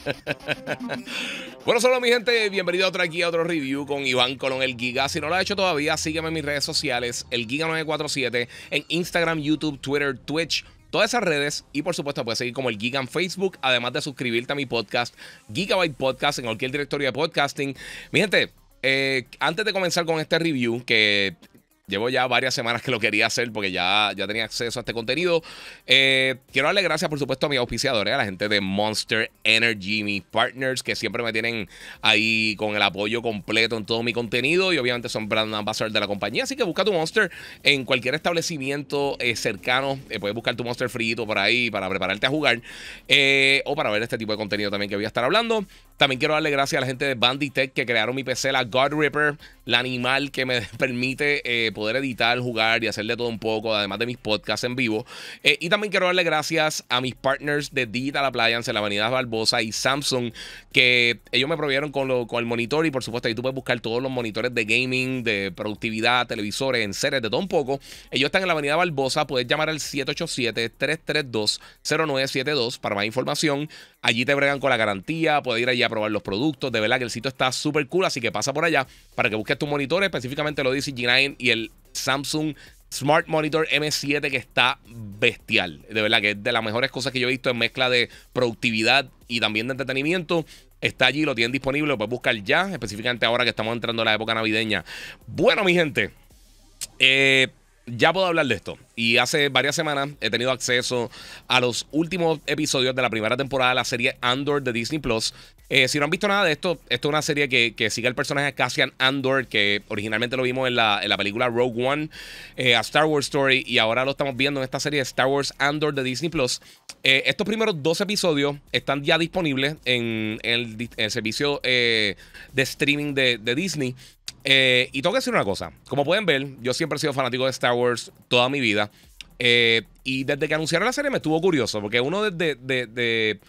bueno, solo mi gente, bienvenido otra aquí a otro review con Iván Colón, el Giga. Si no lo has hecho todavía, sígueme en mis redes sociales, el Giga947, en Instagram, YouTube, Twitter, Twitch todas esas redes y por supuesto puedes seguir como el Giga en Facebook, además de suscribirte a mi podcast, Gigabyte Podcast, en cualquier directorio de podcasting. Mi gente, eh, antes de comenzar con este review, que Llevo ya varias semanas que lo quería hacer porque ya, ya tenía acceso a este contenido. Eh, quiero darle gracias, por supuesto, a mis auspiciadores, a la gente de Monster Energy, mis partners, que siempre me tienen ahí con el apoyo completo en todo mi contenido y obviamente son brand ambassadors de la compañía. Así que busca tu Monster en cualquier establecimiento eh, cercano. Eh, puedes buscar tu Monster frito por ahí para prepararte a jugar o para ver este tipo de contenido también que voy a estar hablando. También quiero darle gracias a la gente de Banditech que crearon mi PC, la God Ripper, la animal que me permite poder editar, jugar y hacerle todo un poco, además de mis podcasts en vivo. Eh, y también quiero darle gracias a mis partners de Digital Appliance en la Avenida Barbosa y Samsung, que ellos me proveyeron con, con el monitor y por supuesto ahí tú puedes buscar todos los monitores de gaming, de productividad, televisores, en series, de todo un poco. Ellos están en la Avenida Barbosa, puedes llamar al 787-332-0972 para más información. Allí te bregan con la garantía, puedes ir allí a probar los productos. De verdad que el sitio está súper cool, así que pasa por allá para que busques tus monitores, específicamente lo dice G9 y el Samsung Smart Monitor M7 que está bestial. De verdad que es de las mejores cosas que yo he visto en mezcla de productividad y también de entretenimiento. Está allí, lo tienen disponible, lo puedes buscar ya, específicamente ahora que estamos entrando a la época navideña. Bueno, mi gente, eh, ya puedo hablar de esto. Y hace varias semanas he tenido acceso a los últimos episodios de la primera temporada de la serie Andor de Disney Plus. Eh, si no han visto nada de esto, esto es una serie que, sigue el personaje Cassian Andor, que originalmente lo vimos en la, película Rogue One, eh, a Star Wars Story, y ahora lo estamos viendo en esta serie Star Wars Andor de Disney Plus. Eh, estos primeros dos episodios están ya disponibles en, el, servicio de streaming de, de Disney. Eh, y tengo que decir una cosa. Como pueden ver, yo siempre he sido fanático de Star Wars toda mi vida. Eh, y desde que anunciaron la serie me estuvo curioso, porque uno de, de,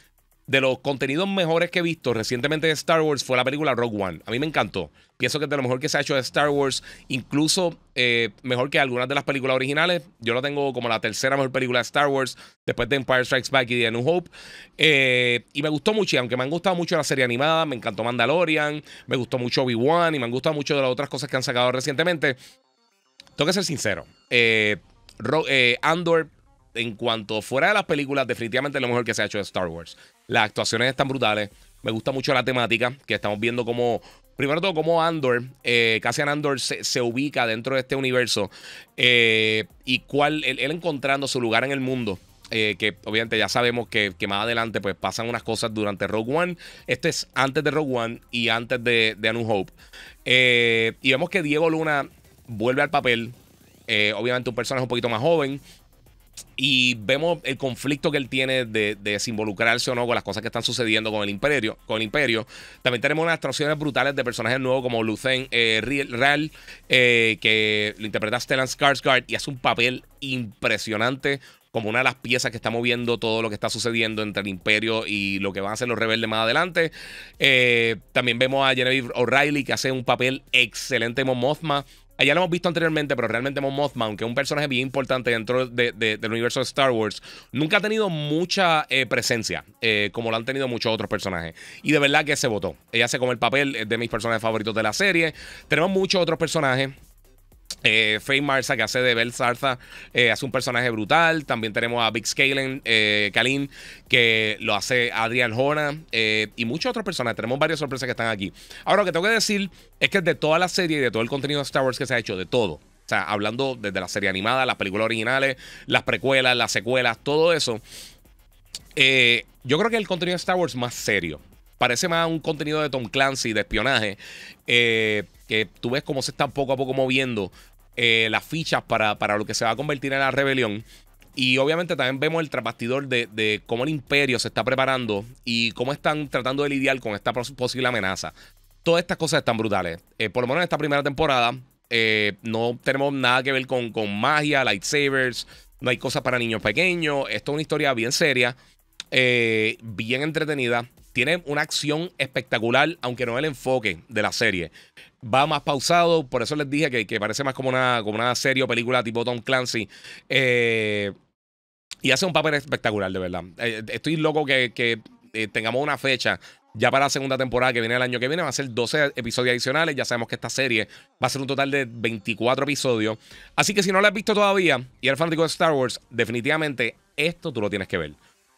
de los contenidos mejores que he visto recientemente de Star Wars fue la película Rogue One. A mí me encantó. Pienso que es de lo mejor que se ha hecho de Star Wars, incluso eh, mejor que algunas de las películas originales. Yo lo tengo como la tercera mejor película de Star Wars, después de Empire Strikes Back y de New Hope. Eh, y me gustó mucho, y aunque me han gustado mucho la serie animada, me encantó Mandalorian, me gustó mucho Obi-Wan y me han gustado mucho de las otras cosas que han sacado recientemente. Tengo que ser sincero. Eh, Andor en cuanto fuera de las películas, definitivamente lo mejor que se ha hecho de Star Wars. Las actuaciones están brutales. Me gusta mucho la temática, que estamos viendo como, primero todo, como Andor, eh, Cassian Andor se, ubica dentro de este universo eh, y cuál, él, encontrando su lugar en el mundo. Eh, que obviamente ya sabemos que, más adelante pues pasan unas cosas durante Rogue One. Este es antes de Rogue One y antes de, de A New Hope. y vemos que Diego Luna vuelve al papel. obviamente un personaje un poquito más joven. Y vemos el conflicto que él tiene de, de involucrarse o no con las cosas que están sucediendo con el imperio. Con el imperio. También tenemos unas actuaciones brutales de personajes nuevos como Lucen eh, Real, eh, que lo interpreta Stellan Skarsgård y hace un papel impresionante como una de las piezas que está moviendo todo lo que está sucediendo entre el imperio y lo que van a hacer los rebeldes más adelante. Eh, también vemos a Genevieve O'Reilly que hace un papel excelente como Mothma. Ya lo hemos visto anteriormente, pero realmente Mon Mothma, aunque es un personaje bien importante dentro del universo de Star Wars, nunca ha tenido mucha eh, presencia, eh, como lo han tenido muchos otros personajes. Y de verdad que se votó. Ella hace como el papel de mis personajes favoritos de la serie. Tenemos muchos otros personajes. Eh, Faye Marsa, que hace de Bel Zarza, eh, hace un personaje brutal. También tenemos a Big Scalen, eh, Kalin, que lo hace Adrian Hona eh, y muchos otros personajes. Tenemos varias sorpresas que están aquí. Ahora, lo que tengo que decir es que de toda la serie y de todo el contenido de Star Wars que se ha hecho, de todo, o sea, hablando desde la serie animada, las películas originales, las precuelas, las secuelas, todo eso, yo creo que el contenido de Star Wars más serio. Parece más un contenido de Tom Clancy, de espionaje, que tú ves cómo se están poco a poco moviendo eh, las fichas para, para, lo que se va a convertir en la rebelión. Y obviamente también vemos el trapastidor de, cómo el imperio se está preparando y cómo están tratando de lidiar con esta posible amenaza. Todas estas cosas están brutales. Eh, por lo menos en esta primera temporada eh, no tenemos nada que ver con, con, magia, lightsabers, no hay cosas para niños pequeños. Esto es una historia bien seria, bien entretenida. Tiene una acción espectacular, aunque no el enfoque de la serie va más pausado. Por eso les dije que, parece más como una, como una serie o película tipo Tom Clancy. Eh, y hace un papel espectacular, de verdad. Eh, estoy loco que, eh, tengamos una fecha ya para la segunda temporada que viene el año que viene. Va a ser 12 episodios adicionales. Ya sabemos que esta serie va a ser un total de 24 episodios. Así que si no la has visto todavía y eres fanático de Star Wars, definitivamente esto tú lo tienes que ver.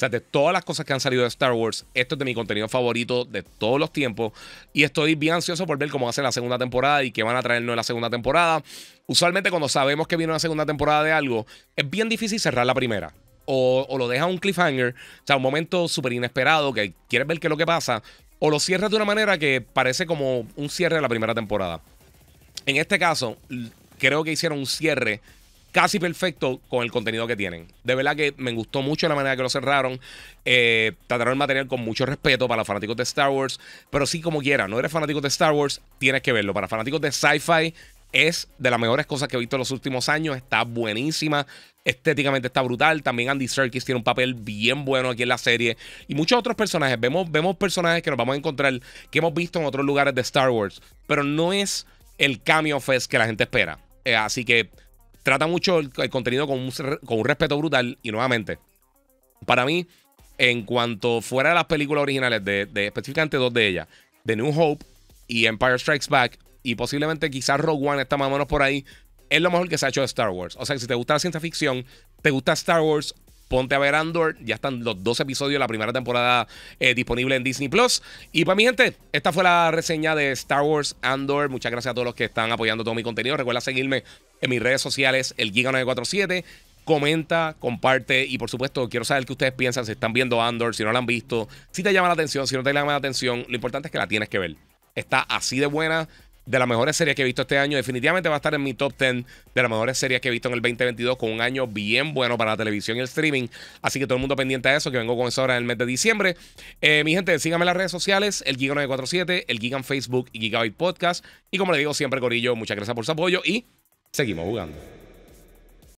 O de todas las cosas que han salido de Star Wars, esto es de mi contenido favorito de todos los tiempos. Y estoy bien ansioso por ver cómo ser la segunda temporada y qué van a traernos en la segunda temporada. Usualmente cuando sabemos que viene una segunda temporada de algo, es bien difícil cerrar la primera. O, lo deja un cliffhanger, o sea, un momento súper inesperado que quieres ver qué es lo que pasa, o lo cierras de una manera que parece como un cierre de la primera temporada. En este caso, creo que hicieron un cierre casi perfecto con el contenido que tienen. De verdad que me gustó mucho la manera que lo cerraron. Eh, trataron el material con mucho respeto para los fanáticos de Star Wars. Pero sí, como quiera, no eres fanático de Star Wars, tienes que verlo. Para fanáticos de sci-fi, es de las mejores cosas que he visto en los últimos años. Está buenísima. Estéticamente está brutal. También Andy Serkis tiene un papel bien bueno aquí en la serie. Y muchos otros personajes. Vemos, vemos personajes que nos vamos a encontrar que hemos visto en otros lugares de Star Wars. Pero no es el cameo fest que la gente espera. Eh, así que trata mucho el, contenido con un, con un, respeto brutal. Y nuevamente, para mí, en cuanto fuera de las películas originales, de, específicamente dos de ellas, The New Hope y Empire Strikes Back, y posiblemente quizás Rogue One está más o menos por ahí, es lo mejor que se ha hecho de Star Wars. O sea, si te gusta la ciencia ficción, te gusta Star Wars, ponte a ver Andor. Ya están los dos episodios de la primera temporada eh, disponible en Disney Plus. Y para mi gente, esta fue la reseña de Star Wars Andor. Muchas gracias a todos los que están apoyando todo mi contenido. Recuerda seguirme en mis redes sociales, el Giga947. Comenta, comparte y por supuesto quiero saber qué ustedes piensan, si están viendo Andor, si no la han visto, si te llama la atención, si no te llama la atención. Lo importante es que la tienes que ver. Está así de buena de las mejores series que he visto este año. Definitivamente va a estar en mi top 10 de las mejores series que he visto en el 2022 con un año bien bueno para la televisión y el streaming. Así que todo el mundo pendiente a eso, que vengo con eso ahora en el mes de diciembre. Eh, mi gente, síganme en las redes sociales, el Giga947, el Giga en Facebook y Gigabyte Podcast. Y como le digo siempre, Corillo, muchas gracias por su apoyo y 职业好人